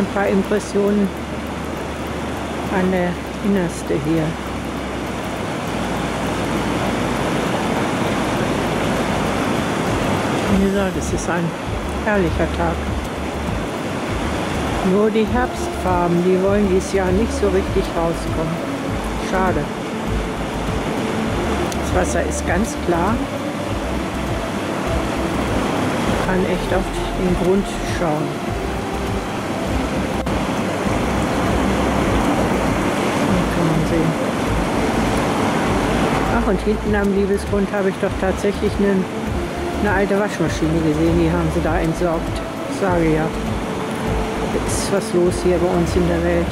ein paar Impressionen an der Innerste hier. Wie gesagt, es ist ein herrlicher Tag. Nur die Herbstfarben, die wollen dieses Jahr nicht so richtig rauskommen. Schade. Das Wasser ist ganz klar. Man kann echt auf den Grund schauen. Hier kann man sehen. Ach, und hinten am Liebesgrund habe ich doch tatsächlich eine, eine alte Waschmaschine gesehen. Die haben sie da entsorgt. Ich sage ja. Ist was los hier bei uns in der Welt.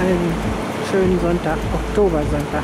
Einen schönen Sonntag, Oktobersonntag.